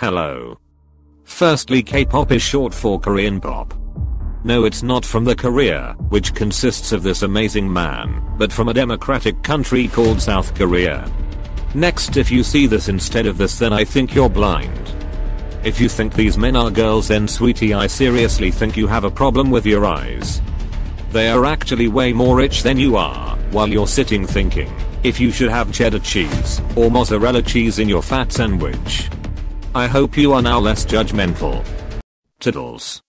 Hello. Firstly K-pop is short for Korean pop. No it's not from the Korea, which consists of this amazing man, but from a democratic country called South Korea. Next if you see this instead of this then I think you're blind. If you think these men are girls then sweetie I seriously think you have a problem with your eyes. They are actually way more rich than you are, while you're sitting thinking, if you should have cheddar cheese, or mozzarella cheese in your fat sandwich. I hope you are now less judgmental. Tiddles.